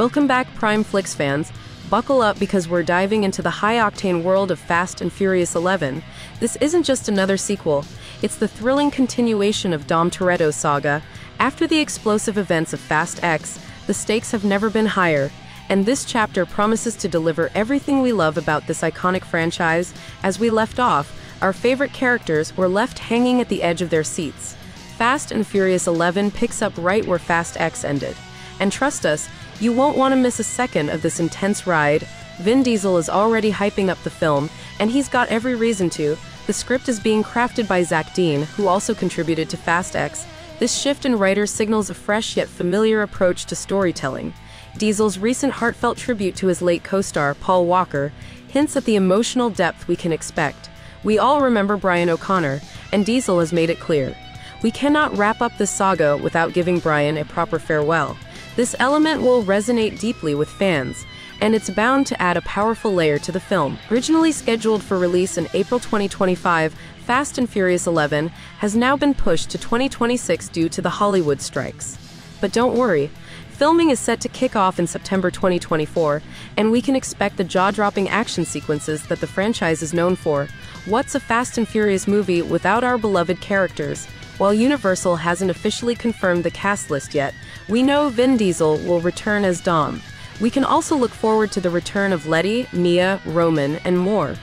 Welcome back, Prime Flix fans. Buckle up because we're diving into the high octane world of Fast and Furious 11. This isn't just another sequel, it's the thrilling continuation of Dom Toretto's saga. After the explosive events of Fast X, the stakes have never been higher, and this chapter promises to deliver everything we love about this iconic franchise. As we left off, our favorite characters were left hanging at the edge of their seats. Fast and Furious 11 picks up right where Fast X ended. And trust us, you won't want to miss a second of this intense ride. Vin Diesel is already hyping up the film, and he's got every reason to. The script is being crafted by Zach Dean, who also contributed to Fast X. This shift in writer signals a fresh yet familiar approach to storytelling. Diesel's recent heartfelt tribute to his late co star, Paul Walker, hints at the emotional depth we can expect. We all remember Brian O'Conner, and Diesel has made it clear. We cannot wrap up this saga without giving Brian a proper farewell. This element will resonate deeply with fans, and it's bound to add a powerful layer to the film. Originally scheduled for release in April 2025, Fast and Furious 11 has now been pushed to 2026 due to the Hollywood strikes. But don't worry, filming is set to kick off in September 2024, and we can expect the jaw dropping action sequences that the franchise is known for. What's a Fast and Furious movie without our beloved characters? While Universal hasn't officially confirmed the cast list yet, we know Vin Diesel will return as Dom. We can also look forward to the return of Letty, Mia, Roman, and more.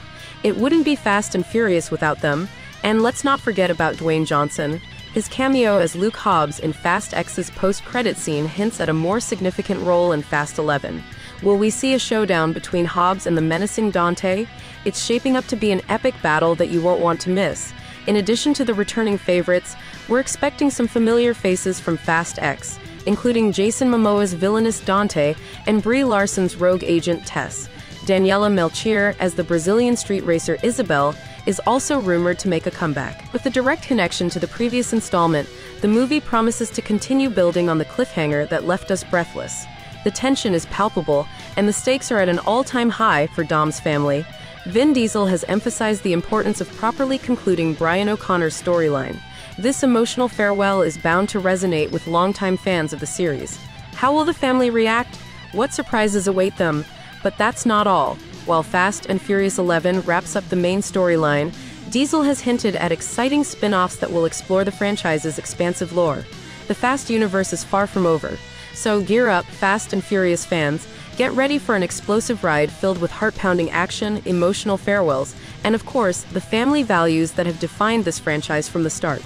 It wouldn't be Fast and Furious without them, and let's not forget about Dwayne Johnson. His cameo as Luke Hobbs in Fast X's post credit scene hints at a more significant role in Fast 11. Will we see a showdown between Hobbs and the menacing Dante? It's shaping up to be an epic battle that you won't want to miss. In addition to the returning favorites, we're expecting some familiar faces from Fast X, including Jason Momoa's villainous Dante and Brie Larson's rogue agent Tess. Daniela Melchior as the Brazilian street racer Isabel is also rumored to make a comeback. With a direct connection to the previous installment, the movie promises to continue building on the cliffhanger that left us breathless. The tension is palpable, and the stakes are at an all time high for Dom's family. Vin Diesel has emphasized the importance of properly concluding Brian O'Conner's storyline. This emotional farewell is bound to resonate with longtime fans of the series. How will the family react? What surprises await them? But that's not all. While Fast and Furious 11 wraps up the main storyline, Diesel has hinted at exciting spin offs that will explore the franchise's expansive lore. The Fast universe is far from over, so gear up, Fast and Furious fans, Get ready for an explosive ride filled with heart pounding action, emotional farewells, and of course, the family values that have defined this franchise from the start.